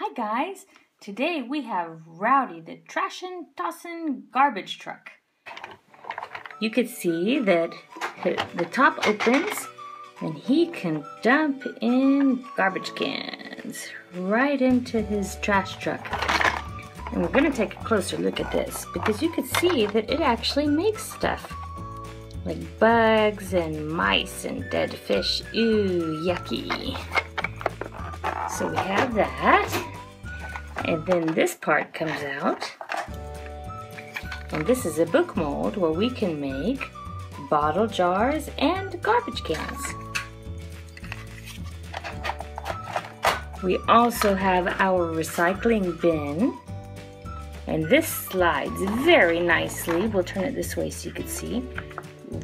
Hi guys! Today we have Rowdy the Trashin' Tossin' Garbage Truck. You can see that the top opens and he can dump in garbage cans right into his trash truck. And we're going to take a closer look at this because you can see that it actually makes stuff like bugs and mice and dead fish. Ooh, yucky. So we have that. And then this part comes out. And this is a book mold where we can make bottle jars and garbage cans. We also have our recycling bin. And this slides very nicely. We'll turn it this way so you can see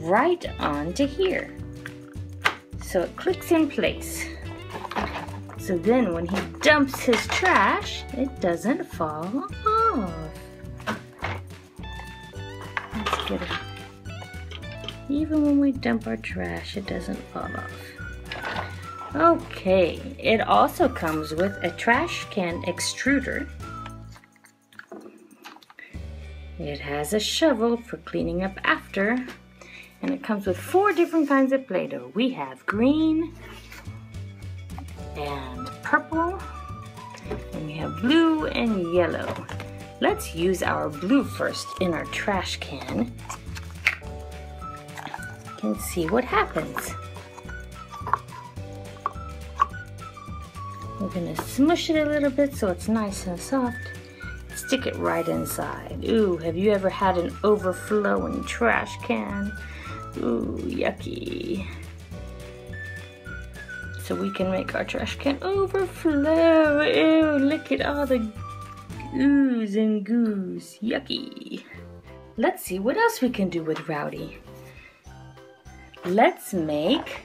right onto here. So it clicks in place. So then when he dumps his trash, it doesn't fall off. Let's get it. Even when we dump our trash, it doesn't fall off. Okay, it also comes with a trash can extruder. It has a shovel for cleaning up after and it comes with four different kinds of Play-Doh. We have green and purple, and we have blue and yellow. Let's use our blue first in our trash can and see what happens. We're gonna smush it a little bit so it's nice and soft. Stick it right inside. Ooh, have you ever had an overflowing trash can? Ooh, yucky. So we can make our trash can overflow. Ew, look at all the ooze and goos. Yucky. Let's see what else we can do with Rowdy. Let's make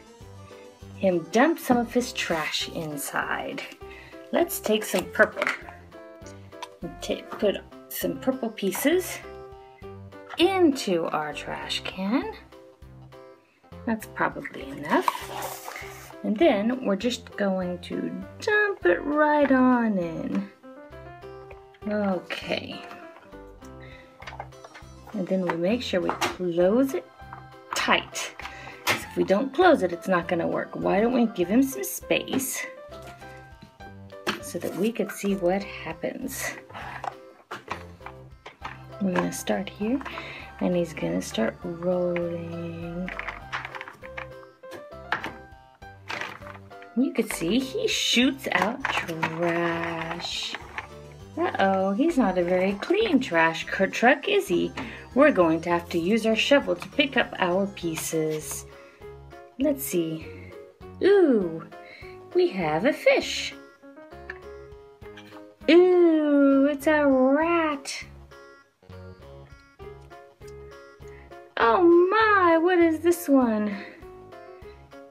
him dump some of his trash inside. Let's take some purple. Put some purple pieces into our trash can. That's probably enough. And then we're just going to dump it right on in. Okay. And then we make sure we close it tight. Because if we don't close it, it's not going to work. Why don't we give him some space so that we could see what happens. We're going to start here and he's going to start rolling You can see he shoots out trash. Uh-oh, he's not a very clean trash truck, is he? We're going to have to use our shovel to pick up our pieces. Let's see. Ooh, we have a fish. Ooh, it's a rat. Oh my, what is this one?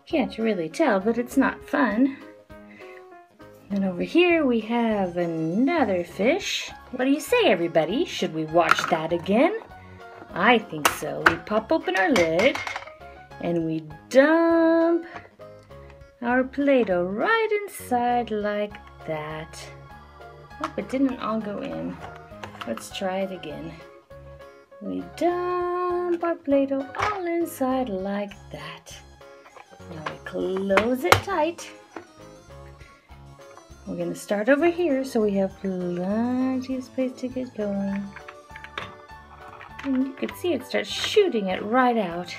Can't really tell, but it's not fun. And over here we have another fish. What do you say, everybody? Should we watch that again? I think so. We pop open our lid and we dump our Play-Doh right inside like that. Oh, it didn't all go in. Let's try it again. We dump our Play-Doh all inside like that. Close it tight. We're going to start over here so we have plenty of space to get going. And you can see it starts shooting it right out.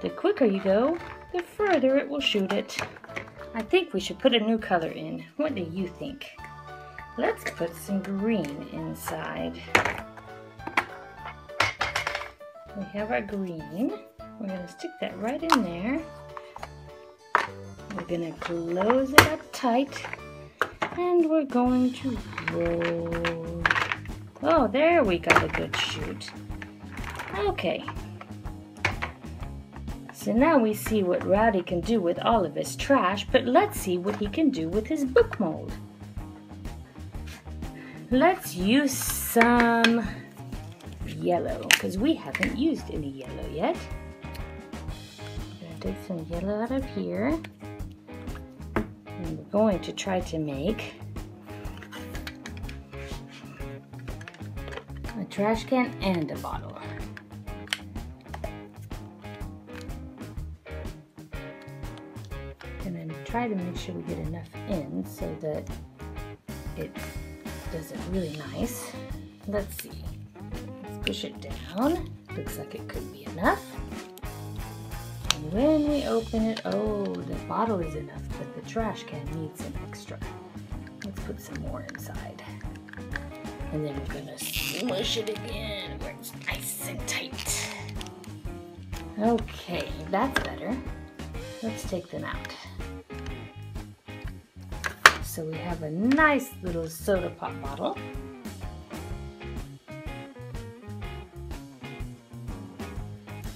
The quicker you go, the further it will shoot it. I think we should put a new color in. What do you think? Let's put some green inside. We have our green. We're going to stick that right in there. To close it up tight and we're going to roll. Oh, there we got a good shoot. Okay. So now we see what Rowdy can do with all of his trash, but let's see what he can do with his book mold. Let's use some yellow, because we haven't used any yellow yet. I'm to take some yellow out of here. I'm going to try to make a trash can and a bottle. And then try to make sure we get enough in so that it does it really nice. Let's see. Let's push it down. Looks like it could be enough. When we open it, oh, the bottle is enough, but the trash can needs some extra. Let's put some more inside. And then we're gonna smush it again where it's nice and tight. Okay, that's better. Let's take them out. So we have a nice little soda pop bottle.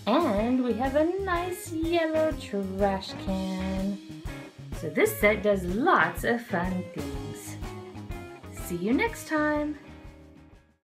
And we have a nice yellow trash can. So this set does lots of fun things. See you next time.